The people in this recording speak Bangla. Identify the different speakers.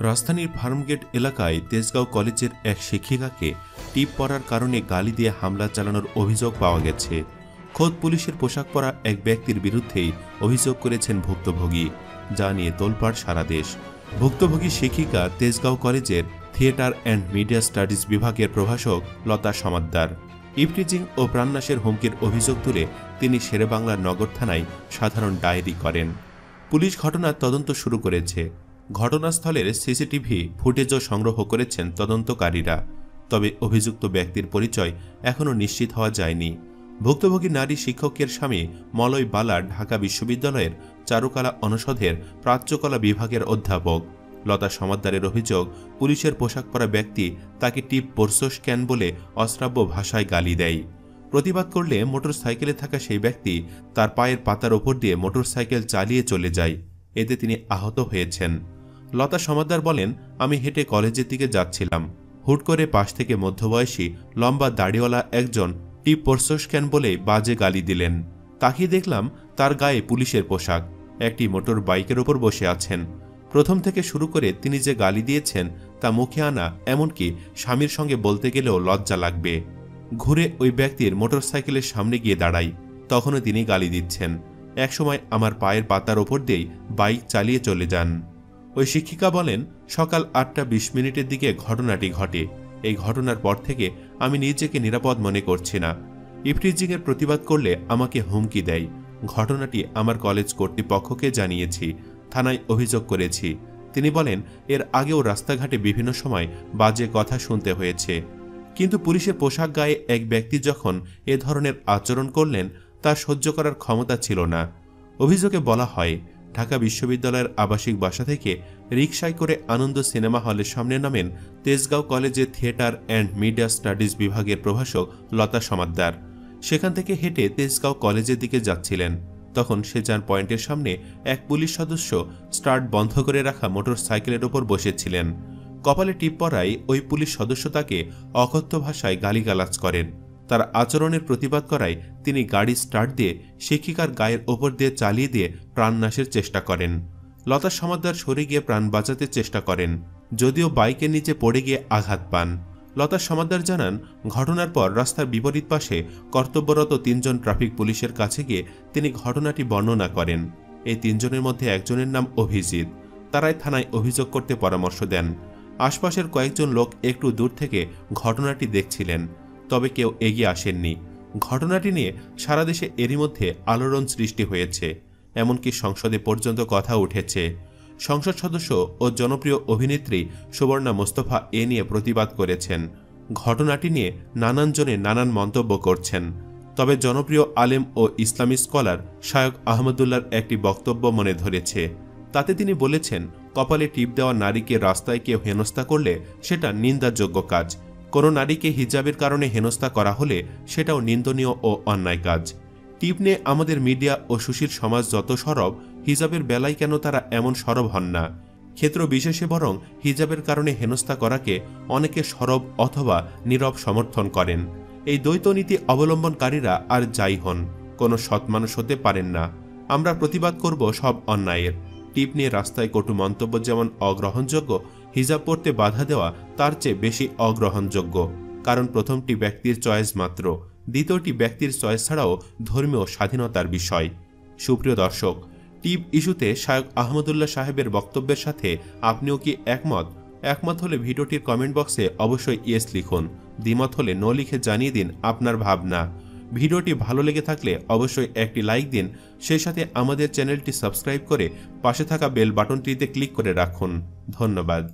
Speaker 1: রাজধানীর ফার্মগেট এলাকায় তেজগাঁও কলেজের এক শিক্ষিকাকে টিপ পরার কারণে গালি দিয়ে হামলা চালানোর অভিযোগ পাওয়া গেছে। খোদ পুলিশের পোশাক পরা এক ব্যক্তির বিরুদ্ধেই অভিযোগ করেছেন ভুক্তভোগী, যা নিয়ে তোলপাড় সারা দেশ। ভুক্তভোগী শিক্ষিকা তেজগাঁও কলেজের থিয়েটার অ্যান্ড মিডিয়া স্টাডিজ বিভাগের প্রভাষক লতা সমাদ্দার। ইফটিজিং ও প্রাণনাশের হুমকির অভিযোগ তুলে তিনি শেরেবাংলার নগর থানায় সাধারণ ডায়েরি করেন। পুলিশ ঘটনার তদন্ত শুরু করেছে। ঘটনাস্থলের সিসিটিভি ফুটেজও সংগ্রহ করেছেন তদন্তকারীরা। তবে অভিযুক্ত ব্যক্তির পরিচয় এখনও নিশ্চিত হওয়া যায়নি। ভুক্তভোগী নারী শিক্ষকের স্বামী মলয় বালা ঢাকা বিশ্ববিদ্যালয়ের চারুকলা অনুষদের প্রাচ্যকলা বিভাগের অধ্যাপক। লতা সমাদ্দারের অভিযোগ, পুলিশের পোশাক পরা ব্যক্তি তাকে টিপ পরশোস ক্যান বলে অশ্রাব্য ভাষায় গালি দেয়। প্রতিবাদ করলে মোটরসাইকেলে থাকা সেই ব্যক্তি তার পায়ের পাতার ওপর দিয়ে মোটরসাইকেল চালিয়ে চলে যায়। এতে তিনি আহত হয়েছেন। লতা সমাদ্দার বলেন, আমি হেঁটে কলেজের দিকে যাচ্ছিলাম। হুট করে পাশ থেকে মধ্যবয়সী লম্বা দাড়িওয়ালা একজন টিপ পরশোস ক্যান বলে বাজে গালি দিলেন। তাকিয়ে দেখলাম তার গায়ে পুলিশের পোশাক, একটি মোটর বাইকের ওপর বসে আছেন। প্রথম থেকে শুরু করে তিনি যে গালি দিয়েছেন তা মুখে আনা, এমনকি স্বামীর সঙ্গে বলতে গেলেও লজ্জা লাগবে। ঘুরে ওই ব্যক্তির মোটরসাইকেলের সামনে গিয়ে দাঁড়াই। তখনও তিনি গালি দিচ্ছেন। একসময় আমার পায়ের পাতার ওপর দিয়েই বাইক চালিয়ে চলে যান। ওই শিক্ষিকা বলেন, সকাল আটটা বিশ মিনিটের দিকে ঘটনাটি ঘটে। এই ঘটনার পর থেকে আমি নিজেকে নিরাপদ মনে করছি না। ইফটিজিংয়ের প্রতিবাদ করলে আমাকে হুমকি দেয়। ঘটনাটি আমার কলেজ কর্তৃপক্ষকে জানিয়েছি, থানায় অভিযোগ করেছি। তিনি বলেন, এর আগেও রাস্তাঘাটে বিভিন্ন সময় বাজে কথা শুনতে হয়েছে। কিন্তু পুলিশের পোশাক গায়ে এক ব্যক্তি যখন এ ধরনের আচরণ করলেন, তা সহ্য করার ক্ষমতা ছিল না। অভিযোগে বলা হয় ঢাকা বিশ্ববিদ্যালয়ের আবাসিক বাসা থেকে রিকশায় করে আনন্দ সিনেমা হলের সামনে নামেন তেজগাঁও কলেজে থিয়েটার অ্যান্ড মিডিয়া স্টাডিজ বিভাগের প্রভাষক লতা সমাদ্দার। সেখান থেকে হেঁটে তেজগাঁও কলেজের দিকে যাচ্ছিলেন। তখন সে যান পয়েন্টের সামনে এক পুলিশ সদস্য স্টার্ট বন্ধ করে রাখা মোটর সাইকেলের ওপর বসেছিলেন। কপালে টিপ পরায় ওই পুলিশ সদস্য তাকে অকথ্য ভাষায় গালিগালাজ করেন। তার আচরণের প্রতিবাদ করায় তিনি গাড়ি স্টার্ট দিয়ে শিক্ষিকার গায়ের ওপর দিয়ে চালিয়ে দিয়ে প্রাণনাশের চেষ্টা করেন। লতা সমাদ্দার সরে গিয়ে প্রাণ বাঁচাতে চেষ্টা করেন, যদিও বাইকের নিচে পড়ে গিয়ে আঘাত পান। লতা সমাদ্দার জানান, ঘটনার পর রাস্তার বিপরীত পাশে কর্তব্যরত তিনজন ট্রাফিক পুলিশের কাছে গিয়ে তিনি ঘটনাটি বর্ণনা করেন। এই তিনজনের মধ্যে একজনের নাম অভিজিৎ। তারাই থানায় অভিযোগ করতে পরামর্শ দেন। আশপাশের কয়েকজন লোক একটু দূর থেকে ঘটনাটি দেখছিলেন। তবে কেউ এগিয়ে আসেননি। ঘটনাটি নিয়ে সারা দেশে এরই মধ্যে আলোড়ন সৃষ্টি হয়েছে। এমনকি সংসদে পর্যন্ত কথা উঠেছে। সংসদ সদস্য ও জনপ্রিয় অভিনেত্রী সুবর্ণা মোস্তফা এ নিয়ে প্রতিবাদ করেছেন। ঘটনাটি নিয়ে নানানজনে নানান মন্তব্য করছেন। তবে জনপ্রিয় আলেম ও ইসলামী স্কলার শায়ক আহমদুল্লার একটি বক্তব্য মনে ধরেছে। তাতে তিনি বলেছেন, কপালে টিপ দেওয়া নারীকে রাস্তায় কেউ হেনস্থা করলে সেটা নিন্দাযোগ্য কাজ। কোনো নারীকে হিজাবের কারণে হেনস্থা করা হলে সেটাও নিন্দনীয় ও অন্যায় কাজ। টিপ নিয়ে আমাদের মিডিয়া ও সুশীল সমাজ যত সরব, হিজাবের বেলায় কেন তারা এমন সরব হন না? ক্ষেত্র বিশেষে বরং হিজাবের কারণে হেনস্থা করাকে অনেকে সরব অথবা নীরব সমর্থন করেন। এই দ্বৈত নীতি অবলম্বনকারীরা আর যাই হন, কোনো সৎ মানুষ হতে পারেন না। আমরা প্রতিবাদ করব সব অন্যায়ের। টিপ নিয়ে রাস্তায় কটু মন্তব্য যেমন অগ্রহণযোগ্য হিজাব পড়তে বাধা দেওয়া তার চেয়ে বেশি অগ্রহণযোগ্য, কারণ প্রথমটি ব্যক্তির চয়েস মাত্র, দ্বিতীয়টি ব্যক্তির চয়েস ছাড়াও ধর্মীয় স্বাধীনতার বিষয়। সুপ্রিয় দর্শক, টিপ ইস্যুতে শায়ক আহমদুল্লাহ সাহেবের বক্তব্যের সাথে আপনিও কি একমত? একমত হলে ভিডিওটির কমেন্ট বক্সে অবশ্যই ইয়েস লিখুন। দ্বিমত হলে ন লিখে জানিয়ে দিন আপনার ভাবনা। ভিডিওটি ভালো লেগে থাকলে অবশ্যই একটি লাইক দিন, সেই সাথে আমাদের চ্যানেলটি সাবস্ক্রাইব করে পাশে থাকা বেল বাটনটিতে ক্লিক করে রাখুন। ধন্যবাদ।